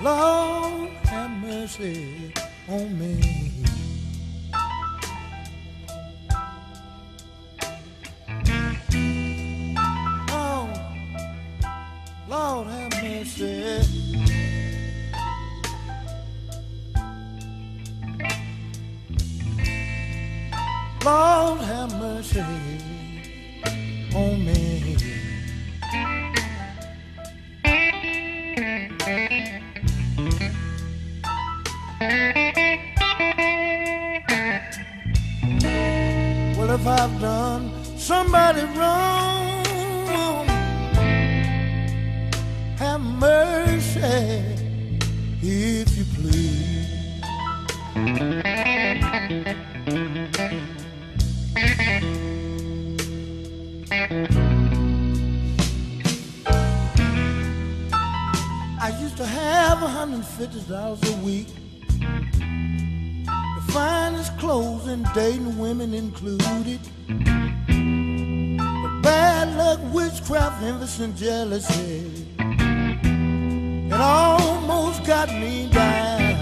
Lord have mercy. On me. Lord have mercy on me. If I've done somebody wrong, have mercy if you please. I used to have $150 a week. The finest clothes and dating women included. But bad luck, witchcraft, envy, and jealousy. It almost got me down.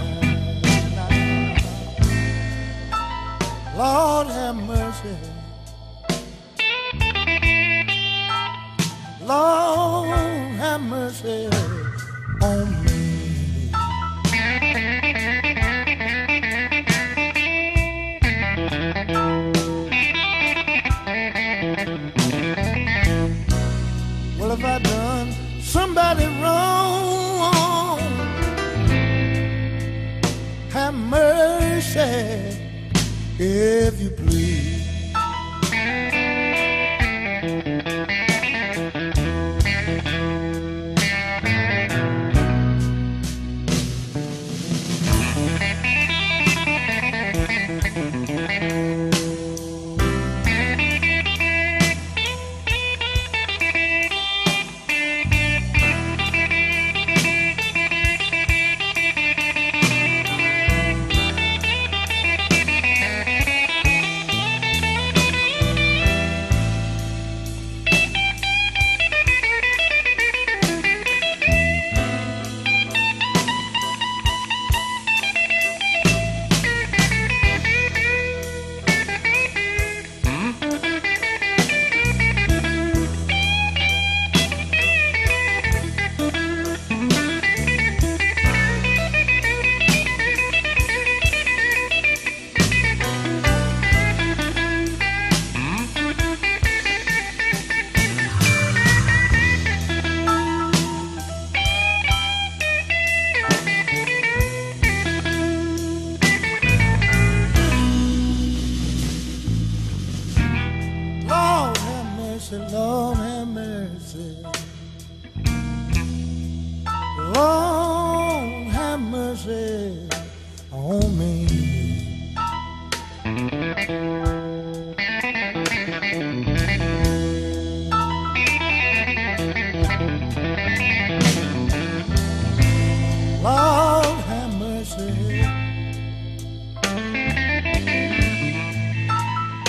Lord have mercy. Lord have mercy on me. Well, if I done somebody wrong, have mercy if you please.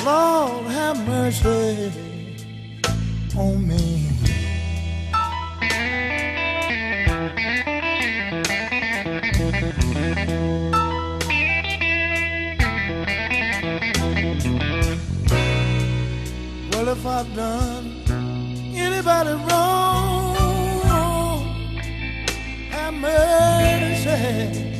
Lord have mercy on me. Well, if I've done anybody wrong, have mercy